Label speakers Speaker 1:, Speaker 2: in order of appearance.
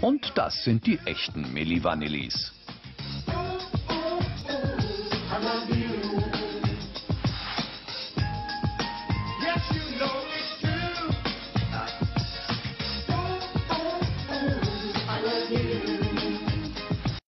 Speaker 1: Und das sind die echten Milli Vanillis.